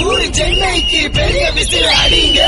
ஊரு சென்னைக்கு பெரிய விசில் அடிங்க.